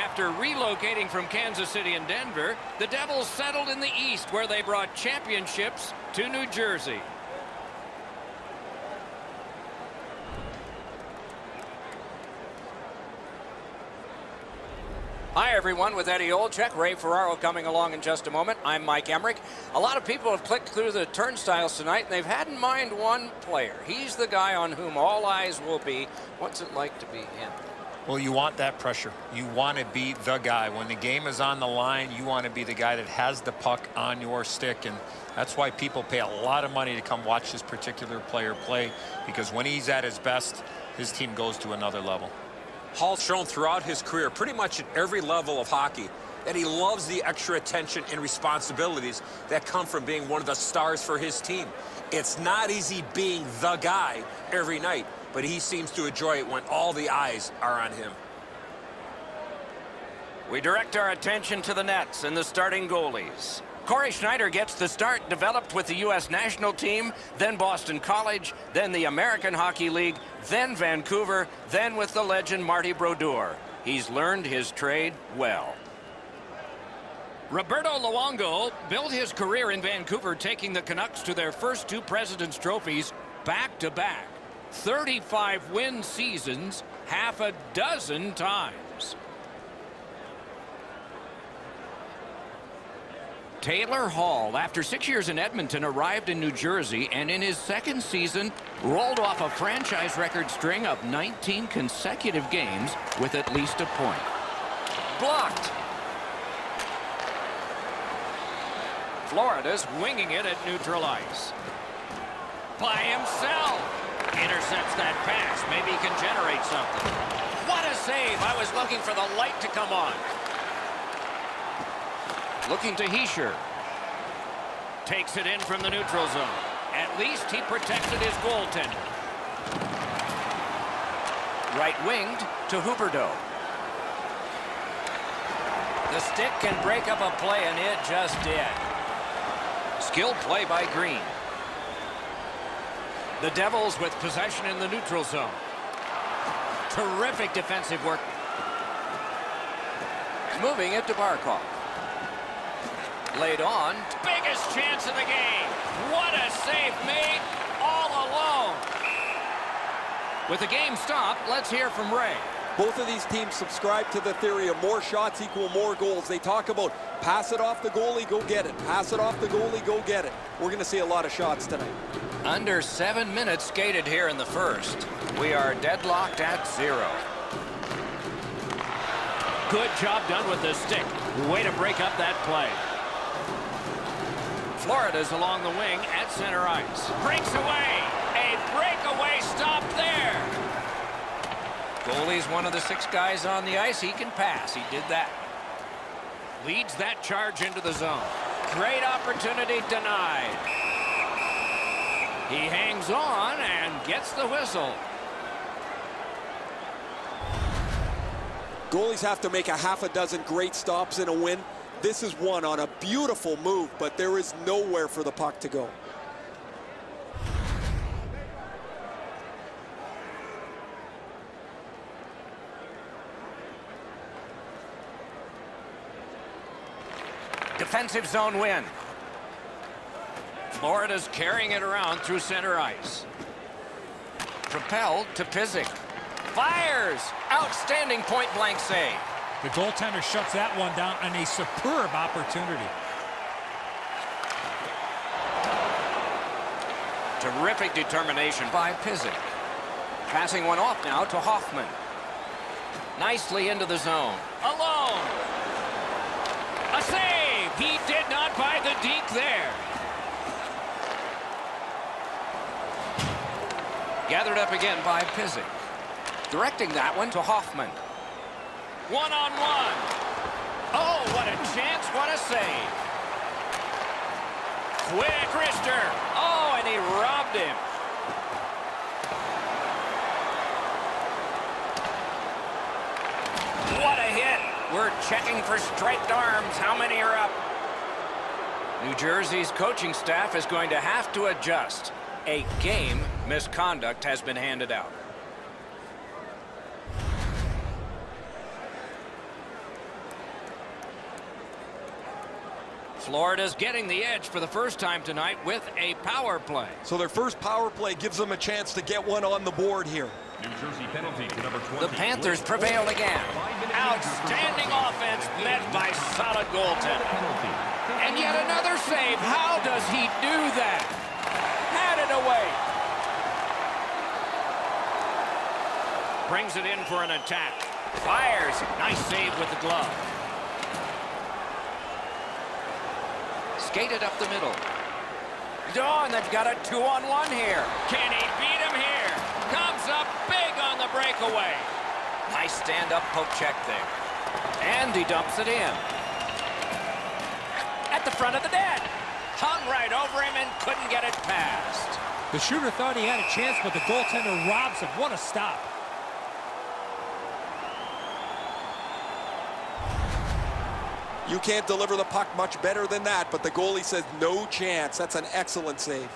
After relocating from Kansas City and Denver, the Devils settled in the East where they brought championships to New Jersey. Hi, everyone, with Eddie Olczyk. Ray Ferraro coming along in just a moment. I'm Mike Emrick. A lot of people have clicked through the turnstiles tonight, and they've had in mind one player. He's the guy on whom all eyes will be. What's it like to be him? Well, you want that pressure. You want to be the guy. When the game is on the line, you want to be the guy that has the puck on your stick. And that's why people pay a lot of money to come watch this particular player play. Because when he's at his best, his team goes to another level. Hall's shown throughout his career, pretty much at every level of hockey, that he loves the extra attention and responsibilities that come from being one of the stars for his team. It's not easy being the guy every night, but he seems to enjoy it when all the eyes are on him. We direct our attention to the nets and the starting goalies. Cory Schneider gets the start developed with the U.S. national team, then Boston College, then the American Hockey League, then Vancouver, then with the legend Marty Brodeur. He's learned his trade well. Roberto Luongo built his career in Vancouver, taking the Canucks to their first two President's Trophies back-to-back. 35 win seasons, half a dozen times. Taylor Hall, after six years in Edmonton, arrived in New Jersey and in his second season rolled off a franchise record string of 19 consecutive games with at least a point. Blocked. Florida's winging it at neutral ice. By himself. Intercepts that pass. Maybe he can generate something. What a save. I was looking for the light to come on. Looking to Hischier. Takes it in from the neutral zone. At least he protected his goaltender. Right winged to Huberdeau. The stick can break up a play, and it just did. Skilled play by Greene. The Devils with possession in the neutral zone. Terrific defensive work. Moving it to Barkov laid on. Biggest chance of the game. What a save made all alone. With the game stopped, let's hear from Ray. Both of these teams subscribe to the theory of more shots equal more goals. They talk about pass it off the goalie, go get it. Pass it off the goalie, go get it. We're going to see a lot of shots tonight. Under seven minutes skated here in the first. We are deadlocked at zero. Good job done with the stick. Way to break up that play. Florida's along the wing at center ice. Breaks away. A breakaway stop there. Goalie's one of the six guys on the ice. He can pass. He did that. Leads that charge into the zone. Great opportunity denied. He hangs on and gets the whistle. Goalies have to make a half a dozen great stops in a win. This is one on a beautiful move, but there is nowhere for the puck to go. Defensive zone win. Florida's carrying it around through center ice. Propelled to Pysyk. Fires! Outstanding point-blank save. The goaltender shuts that one down on a superb opportunity. Terrific determination by Pysyk. Passing one off now to Hoffman. Nicely into the zone. Alone. A save. He did not buy the deke there. Gathered up again by Pysyk. Directing that one to Hoffman. One-on-one. Oh, what a chance. What a save. Quick wrister. Oh, and he robbed him. What a hit. We're checking for striped arms. How many are up? New Jersey's coaching staff is going to have to adjust. A game misconduct has been handed out. Florida's getting the edge for the first time tonight with a power play. So their first power play gives them a chance to get one on the board here. New Jersey penalty to number 20. The Panthers prevailed again. Outstanding offense led by solid goaltending. And yet another save. How does he do that? Brings it in for an attack. Fires. Nice save with the glove. Skated up the middle. Oh, and they've got a two-on-one here. Can he beat him here? Comes up big on the breakaway. Nice stand-up poke check there. And he dumps it in. At the front of the net. Hung right over him and couldn't get it past. The shooter thought he had a chance, but the goaltender robs him. What a stop. You can't deliver the puck much better than that, but the goalie says no chance. That's an excellent save.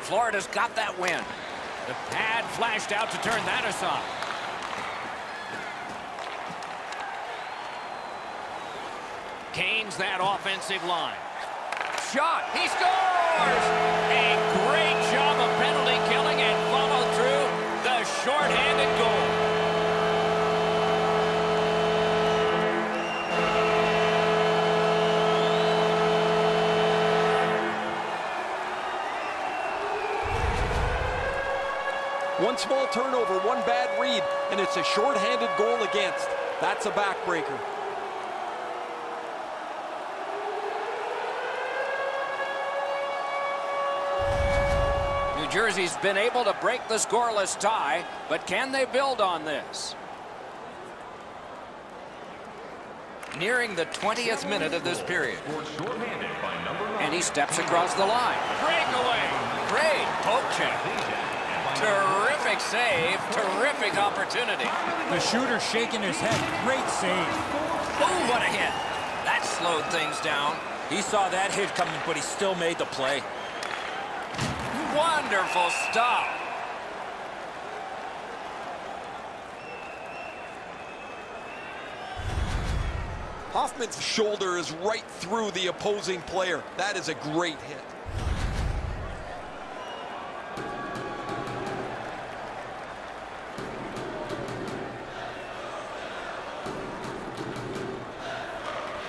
Florida's got that win. The pad flashed out to turn that aside. Kane's that offensive line. Shot. He scores! A great job of penalty killing and followed through the shorthanded goal. One small turnover, one bad read, and it's a shorthanded goal against. That's a backbreaker. Jersey's been able to break the scoreless tie, but can they build on this? Nearing the 20th minute of this period. Scored shorthanded by number 9. And he steps across the line. Breakaway. Great poke check. Terrific save. Terrific opportunity. The shooter shaking his head. Great save. Ooh, what a hit. That slowed things down. He saw that hit coming, but he still made the play. Wonderful stop. Hoffman's shoulder is right through the opposing player. That is a great hit.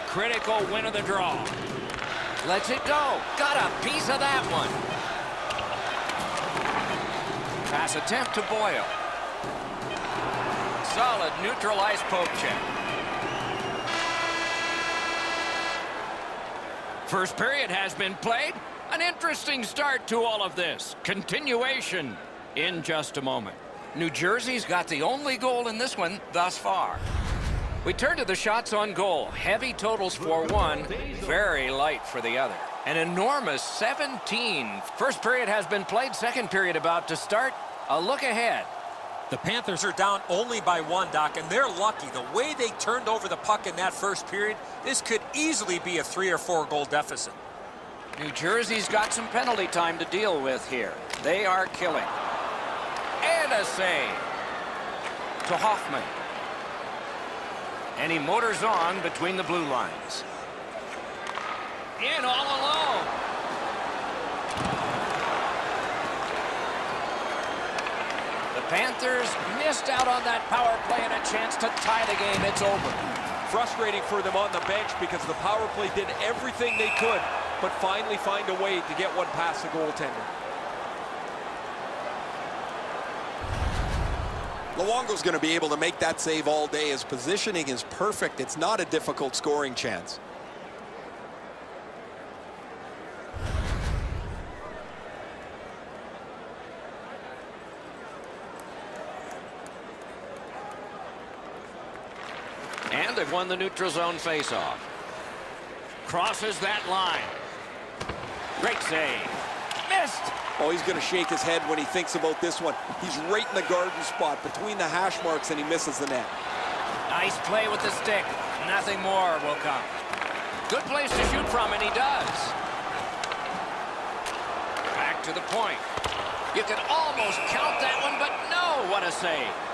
Critical win of the draw. Lets it go. Got a piece of that one. Pass attempt to Boyle. Solid neutralized poke check. First period has been played. An interesting start to all of this. Continuation in just a moment. New Jersey's got the only goal in this one thus far. We turn to the shots on goal. Heavy totals for one, very light for the other. An enormous 17. First period has been played. Second period about to start. A look ahead. The Panthers are down only by one, Doc, and they're lucky. The way they turned over the puck in that first period, this could easily be a three or four goal deficit. New Jersey's got some penalty time to deal with here. They are killing. And a save to Hoffman. And he motors on between the blue lines. In all alone. The Panthers missed out on that power play and a chance to tie the game. It's over. Frustrating for them on the bench because the power play did everything they could, but finally find a way to get one past the goaltender. Luongo's going to be able to make that save all day. His positioning is perfect. It's not a difficult scoring chance. And they've won the neutral zone faceoff. Crosses that line. Great save. Missed. Oh, he's going to shake his head when he thinks about this one. He's right in the garden spot between the hash marks and he misses the net. Nice play with the stick. Nothing more will come. Good place to shoot from, and he does. Back to the point. You could almost count that one, but no, what a save.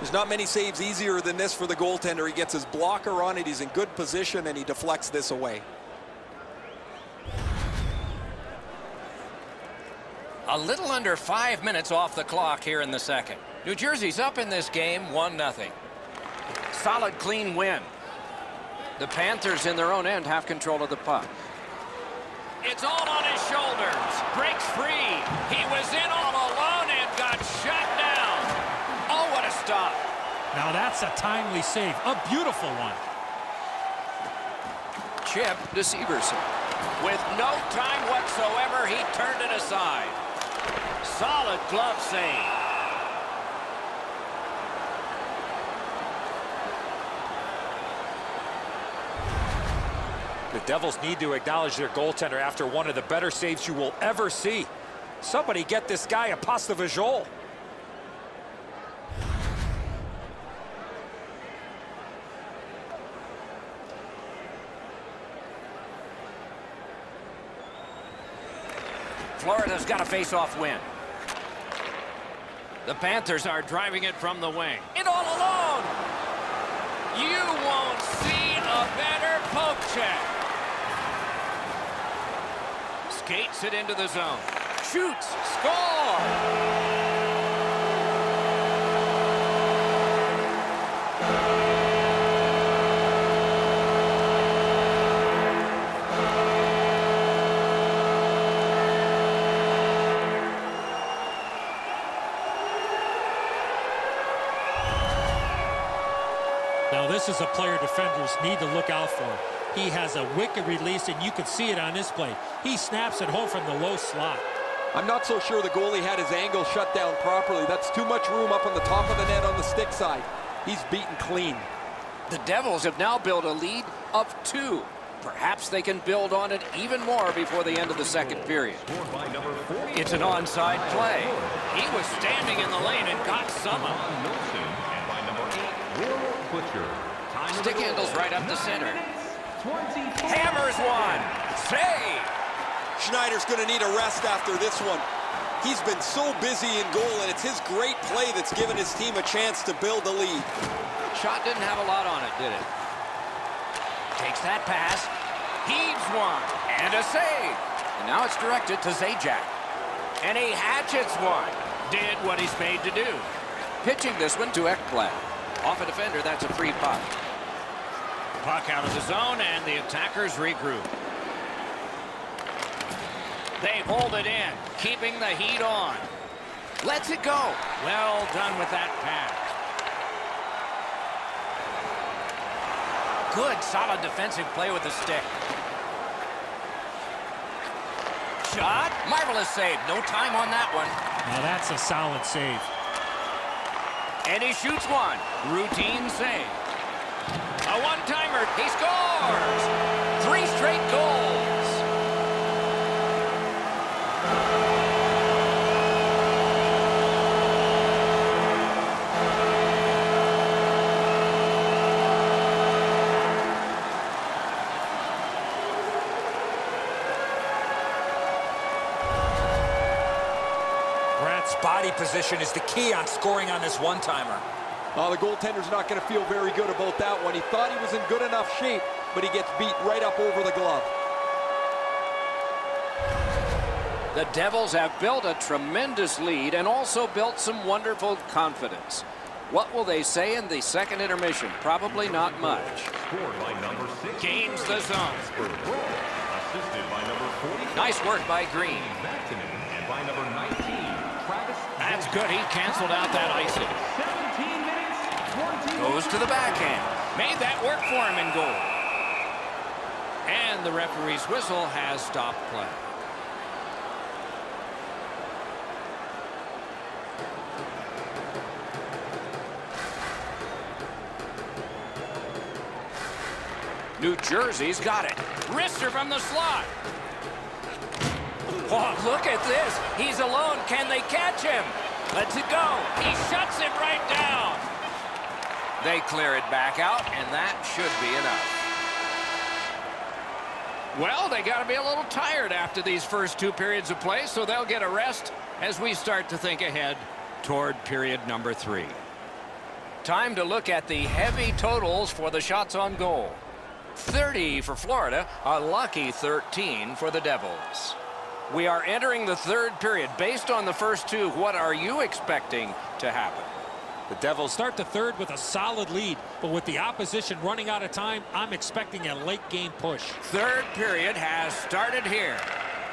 There's not many saves easier than this for the goaltender. He gets his blocker on it, he's in good position, and he deflects this away. A little under five minutes off the clock here in the second. New Jersey's up in this game 1-0. Solid, clean win. The Panthers in their own end have control of the puck. It's all on his shoulders. Breaks free. He was in all stop. Now that's a timely save. A beautiful one. Chip to Severson. With no time whatsoever, he turned it aside. Solid glove save. The Devils need to acknowledge their goaltender after one of the better saves you will ever see. Somebody get this guy a pasta visual. Florida's got a face-off win. The Panthers are driving it from the wing. It all alone. You won't see a better poke check. Skates it into the zone. Shoots. Score. This is a player defenders need to look out for. He has a wicked release, and you can see it on this play. He snaps it home from the low slot. I'm not so sure the goalie had his angle shut down properly. That's too much room up on the top of the net on the stick side. He's beaten clean. The Devils have now built a lead of two. Perhaps they can build on it even more before the end of the second period. Scored by number 40. It's an onside play. He was standing in the lane and got some of it. Ron Milson. And by number 8, Will Butcher. Time of Stick the handles right up the center. Hammers one. Save. Schneider's going to need a rest after this one. He's been so busy in goal, and it's his great play that's given his team a chance to build the lead. Shot didn't have a lot on it, did it? Takes that pass. Heaves one. And a save. And now it's directed to Zajac. And he hatchets one. Did what he's made to do. Pitching this one to Ekblad. Off a defender, that's a free puck. Puck out of the zone, and the attackers regroup. They hold it in, keeping the heat on. Lets it go. Well done with that pass. Good, solid defensive play with the stick. Shot. Marvelous save. No time on that one. Now that's a solid save. And he shoots one. Routine save. One-timer. He scores. Three straight goals. Grant's body position is the key on scoring on this one-timer. Uh, the goaltender's not going to feel very good about that one. He thought he was in good enough shape, but he gets beat right up over the glove. The Devils have built a tremendous lead and also built some wonderful confidence. What will they say in the second intermission? Probably not much. Scored 6. Gains the zone. Casper Braun. Assisted by number 40. Nice work by Greene. By 19, That's good. He canceled out that icing. 17 minutes, 20 Goes to the backhand. Made that work for him in goal. And the referee's whistle has stopped play. New Jersey's got it. Wrister from the slot. Oh, look at this. He's alone. Can they catch him? Let's it go. He shuts it right down. They clear it back out, and that should be enough. Well, they got to be a little tired after these first two periods of play, so they'll get a rest as we start to think ahead toward period number three. Time to look at the heavy totals for the shots on goal. 30 for Florida, a lucky 13 for the Devils. We are entering the third period. Based on the first two, what are you expecting to happen? The Devils start the third with a solid lead, but with the opposition running out of time, I'm expecting a late game push. Third period has started here.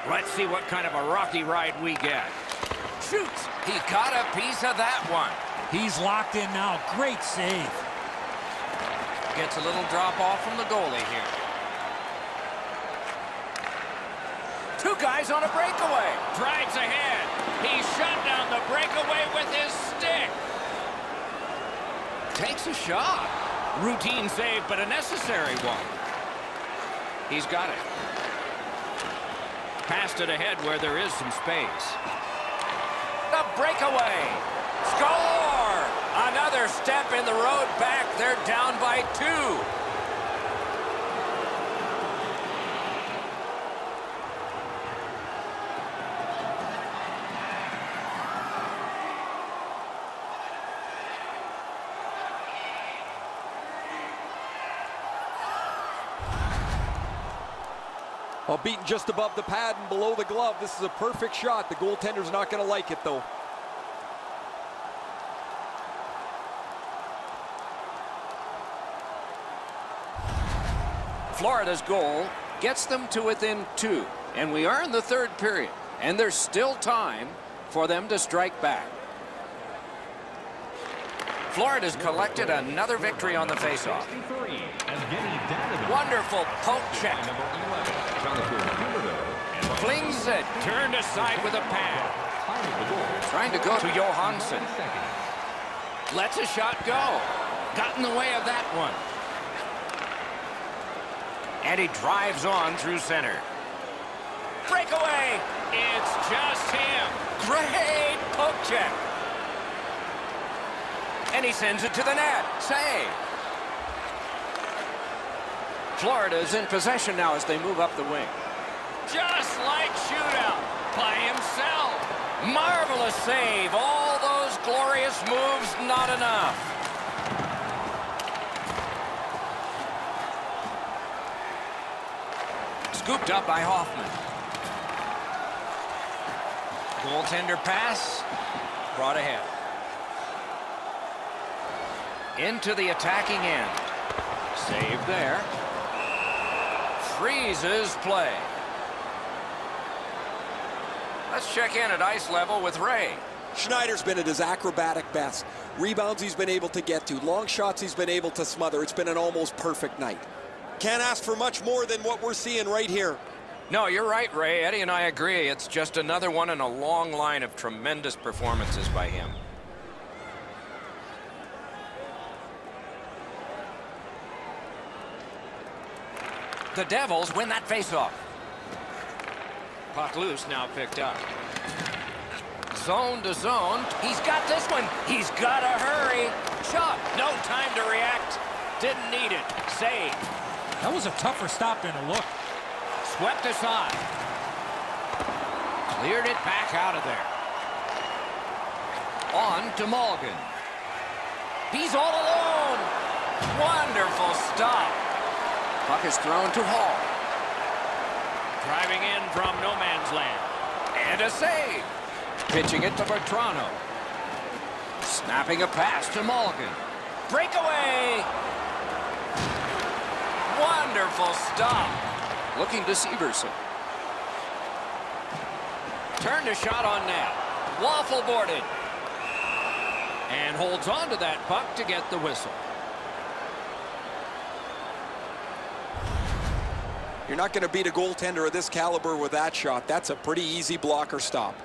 Let's see what kind of a rocky ride we get. Shoots. He got a piece of that one. He's locked in now. Great save. Gets a little drop off from the goalie here. Two guys on a breakaway. Drives ahead. He shut down the breakaway with his stick. Takes a shot. Routine save, but a necessary one. He's got it. Passed it ahead where there is some space. The breakaway. Score! Another step in the road back. They're down by two. Beaten just above the pad and below the glove. This is a perfect shot. The goaltender's not going to like it, though. Florida's goal gets them to within two. And we are in the third period. And there's still time for them to strike back. Florida's collected another victory on the faceoff. Wonderful poke check. Flings it. Turned aside with a pad. Trying to go to Johansson. Lets a shot go. Got in the way of that one. And he drives on through center. Breakaway. It's just him. Great poke check. And he sends it to the net. Save. Florida is in possession now as they move up the wing. Just like shootout by himself. Marvelous save. All those glorious moves, not enough. Scooped up by Hoffman. Goaltender pass. Brought ahead. Into the attacking end. Save there. Freezes play. Let's check in at ice level with Ray. Schneider's been at his acrobatic best. Rebounds he's been able to get to. Long shots he's been able to smother. It's been an almost perfect night. Can't ask for much more than what we're seeing right here. No, you're right, Ray. Eddie and I agree. It's just another one in a long line of tremendous performances by him. The Devils win that faceoff. Puck loose now picked up. Zone to zone. He's got this one. He's got to hurry. Shot. No time to react. Didn't need it. Save. That was a tougher stop than a look. Swept aside. Cleared it back out of there. On to Morgan. He's all alone. Wonderful stop. Puck is thrown to Hall. Driving in from no man's land. And a save. Pitching it to Vatrano. Snapping a pass to Morgan. Breakaway. Wonderful stop. Looking to Severson. Turned a shot on net. Waffle boarded. And holds on to that puck to get the whistle. You're not going to beat a goaltender of this caliber with that shot. That's a pretty easy blocker stop.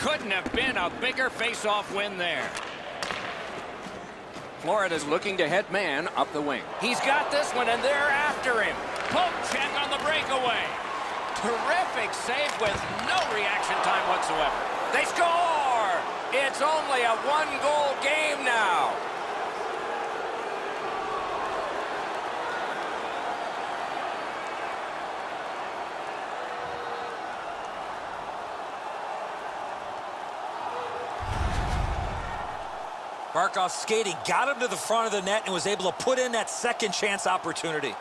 Couldn't have been a bigger face-off win there. Florida's looking to head man up the wing. He's got this one, and they're after him. Poke check on the breakaway. Terrific save with no reaction time whatsoever. They score! It's only a one-goal game now. Barkov skating, got him to the front of the net and was able to put in that second chance opportunity.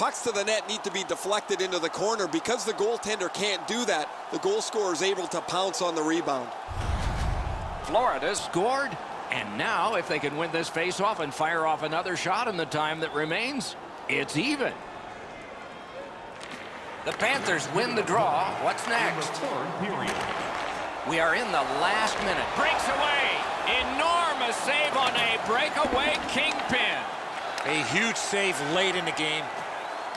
Pucks to the net need to be deflected into the corner. Because the goaltender can't do that, the goal scorer is able to pounce on the rebound. Florida scored, and now if they can win this face-off and fire off another shot in the time that remains, it's even. The Panthers win the draw. What's next? We are in the last minute. Breaks away. Enormous save on a breakaway kingpin. A huge save late in the game.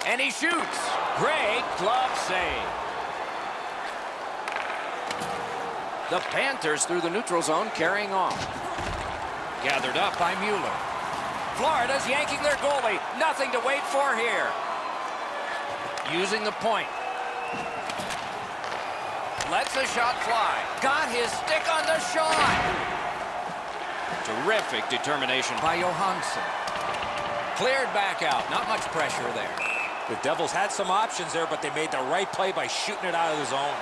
And he shoots. Great glove save. The Panthers through the neutral zone carrying on. Gathered up by Mueller. Florida's yanking their goalie. Nothing to wait for here. Using the point. Lets the shot fly. Got his stick on the shot. Terrific determination by Johansson. Cleared back out. Not much pressure there. The Devils had some options there, but they made the right play by shooting it out of the zone.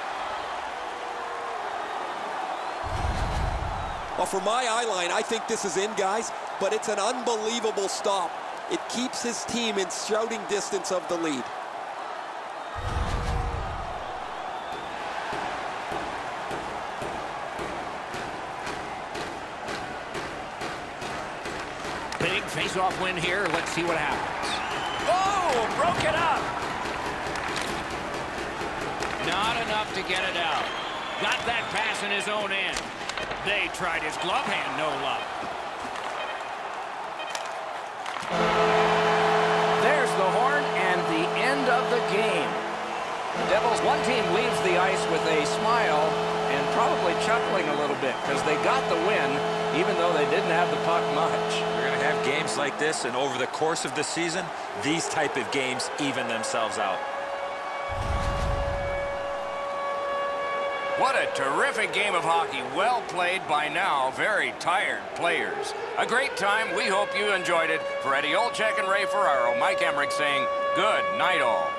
Well, for my eye line, I think this is in, guys, but it's an unbelievable stop. It keeps his team in shouting distance of the lead. Big face-off win here. Let's see what happens. Oh, broke it up. Not enough to get it out. Got that pass in his own end. They tried his glove hand, no luck. There's the horn and the end of the game. The Devils, one team leaves the ice with a smile probably chuckling a little bit because they got the win even though they didn't have the puck much. We're going to have games like this, and over the course of the season, these type of games even themselves out. What a terrific game of hockey. Well played by now. Very tired players. A great time. We hope you enjoyed it. For Eddie Olczyk and Ray Ferraro, Mike Emrick saying good night all.